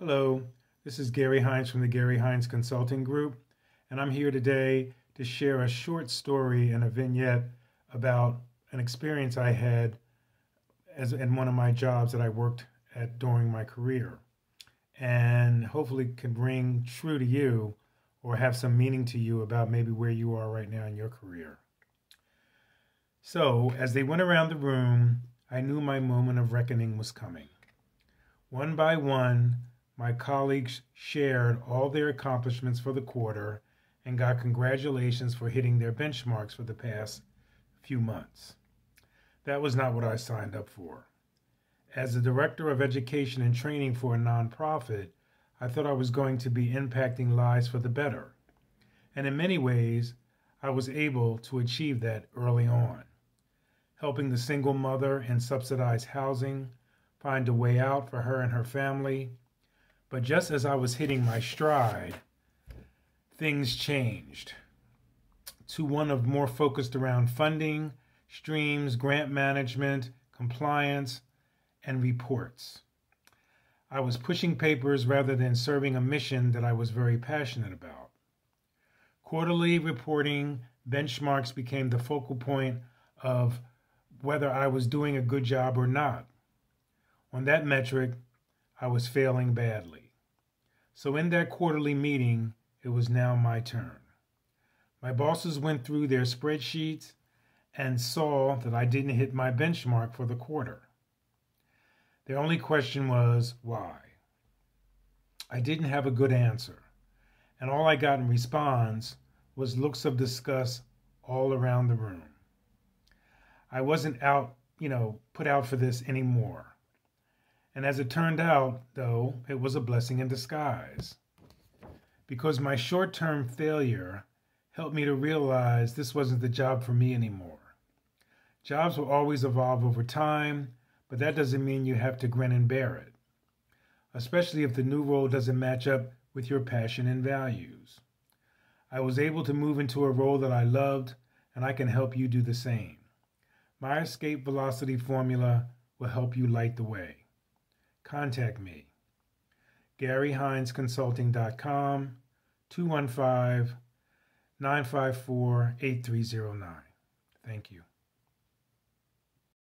Hello, this is Gary Hines from the Gary Hines Consulting Group, and I'm here today to share a short story and a vignette about an experience I had as in one of my jobs that I worked at during my career, and hopefully can ring true to you or have some meaning to you about maybe where you are right now in your career. So, as they went around the room, I knew my moment of reckoning was coming. One by one, my colleagues shared all their accomplishments for the quarter and got congratulations for hitting their benchmarks for the past few months. That was not what I signed up for. As the director of education and training for a nonprofit, I thought I was going to be impacting lives for the better. And in many ways, I was able to achieve that early on, helping the single mother in subsidized housing find a way out for her and her family but just as I was hitting my stride, things changed to one of more focused around funding, streams, grant management, compliance, and reports. I was pushing papers rather than serving a mission that I was very passionate about. Quarterly reporting benchmarks became the focal point of whether I was doing a good job or not. On that metric, I was failing badly. So in that quarterly meeting, it was now my turn. My bosses went through their spreadsheets and saw that I didn't hit my benchmark for the quarter. Their only question was why. I didn't have a good answer, and all I got in response was looks of disgust all around the room. I wasn't out, you know, put out for this anymore. And as it turned out, though, it was a blessing in disguise. Because my short term failure helped me to realize this wasn't the job for me anymore. Jobs will always evolve over time, but that doesn't mean you have to grin and bear it, especially if the new role doesn't match up with your passion and values. I was able to move into a role that I loved, and I can help you do the same. My escape velocity formula will help you light the way contact me. GaryHinesConsulting.com 215 954 8309. Thank you.